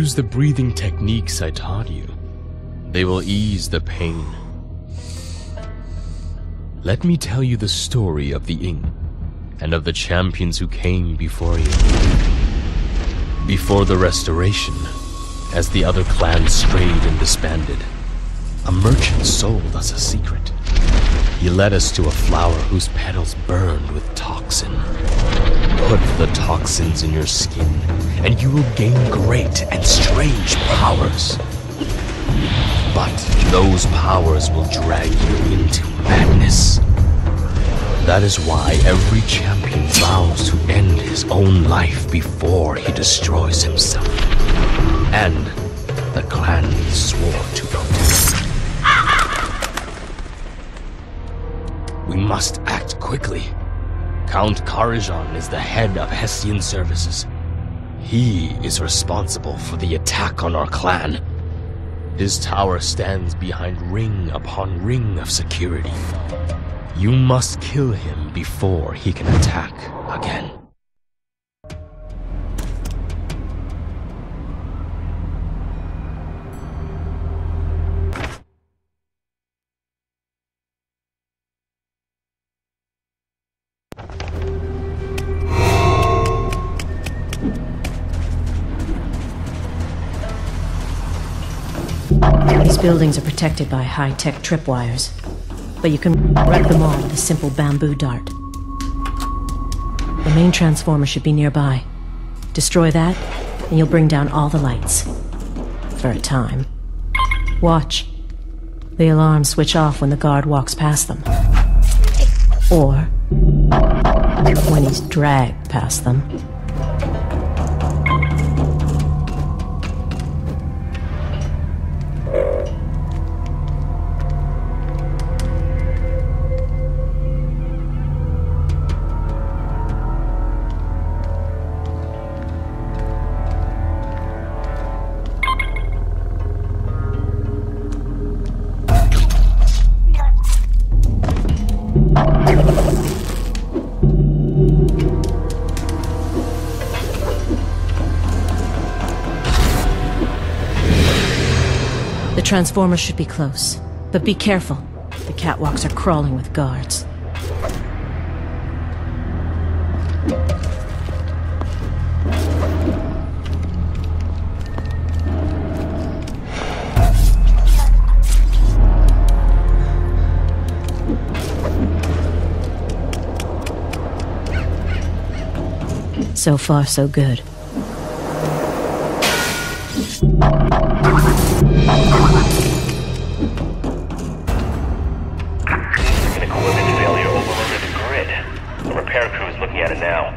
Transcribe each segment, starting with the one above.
use the breathing techniques I taught you. They will ease the pain. Let me tell you the story of the Ing and of the champions who came before you. Before the Restoration, as the other clans strayed and disbanded, a merchant sold us a secret. He led us to a flower whose petals burned with toxin. Put the toxins in your skin, and you will gain great and strange powers. But those powers will drag you into madness. That is why every champion vows to end his own life before he destroys himself. And the clan swore to protect. We must act quickly. Count Karajan is the head of Hessian services. He is responsible for the attack on our clan. His tower stands behind ring upon ring of security. You must kill him before he can attack again. Buildings are protected by high-tech tripwires, but you can wreck them all with a simple bamboo dart. The main transformer should be nearby. Destroy that, and you'll bring down all the lights. For a time. Watch. The alarms switch off when the guard walks past them. Or when he's dragged past them. The transformer should be close. But be careful. The catwalks are crawling with guards. So far, so good. At it now.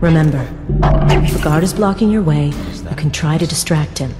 Remember, if a guard is blocking your way, you can try to distract him.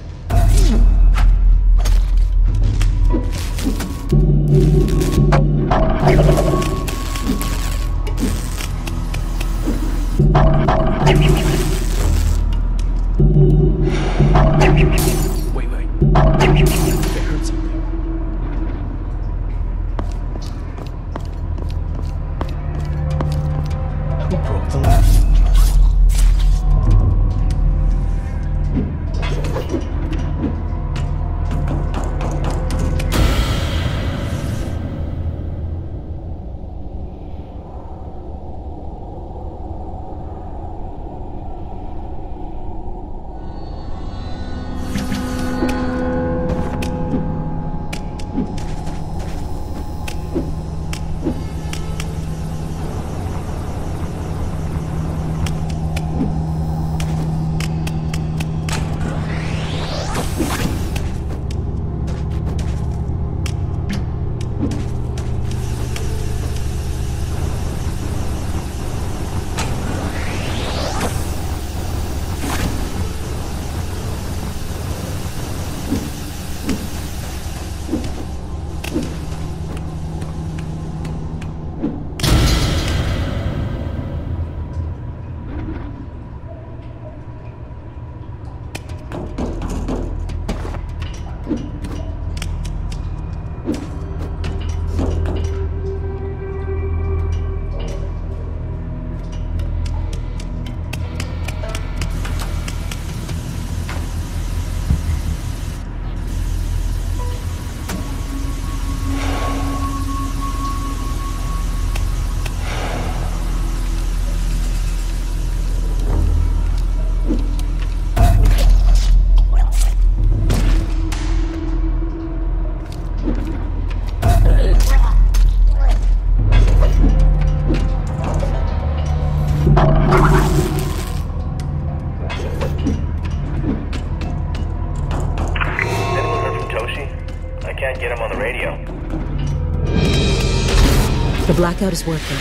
The blackout is working.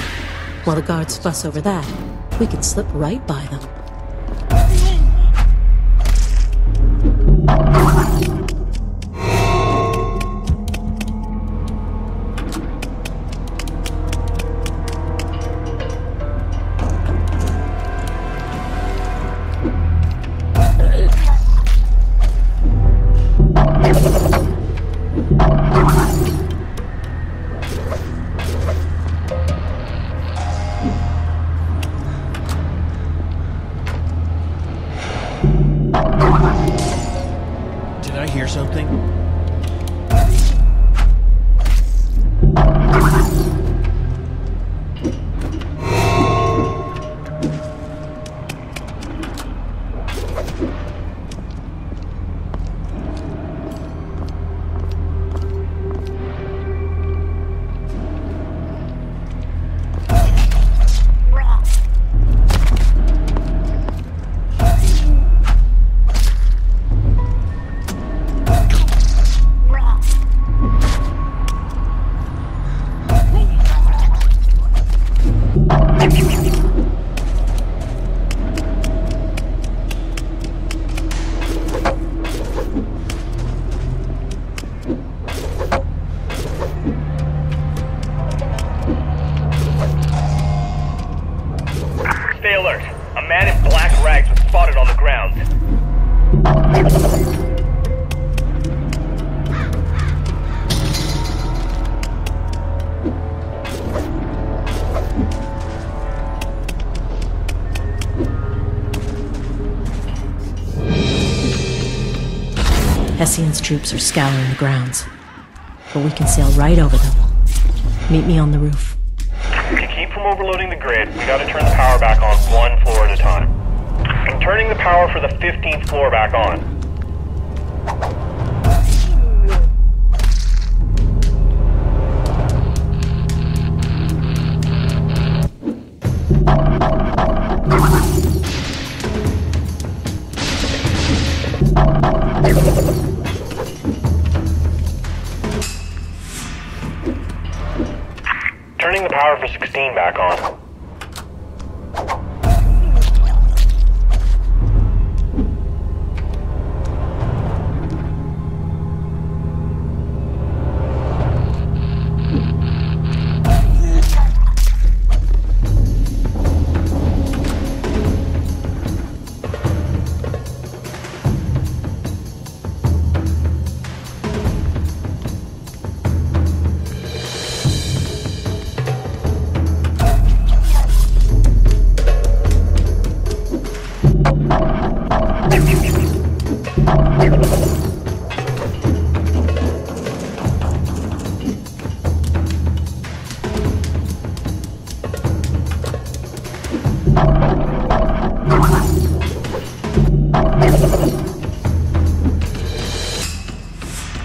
While the guards fuss over that, we can slip right by them. Spotted on the ground. Hessian's troops are scouring the grounds. But we can sail right over them. Meet me on the roof. To keep from overloading the grid, we gotta turn the power back on one floor at a time. Turning the power for the 15th floor back on.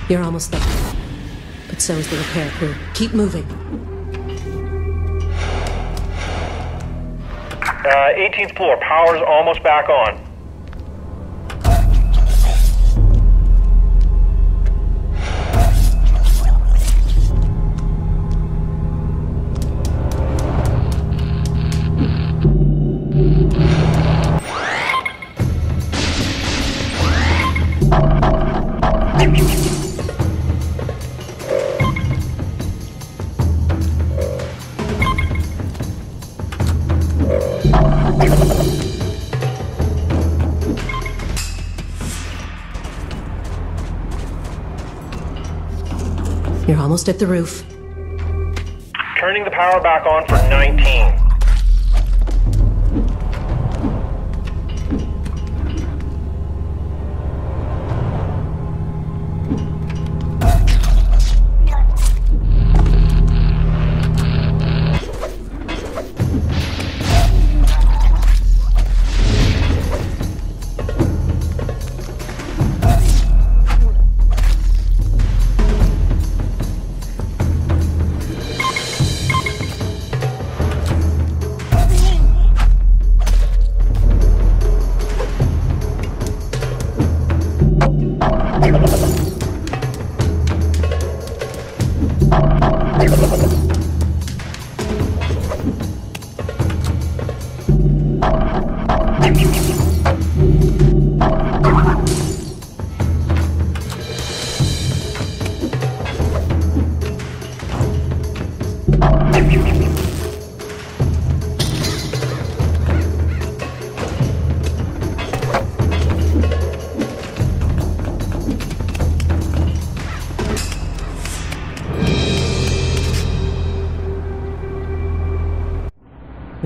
You're almost there. But so is the repair crew. Keep moving. Uh, 18th floor, power's almost back on. You're almost at the roof. Turning the power back on for 19.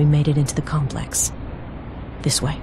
We made it into the complex. This way.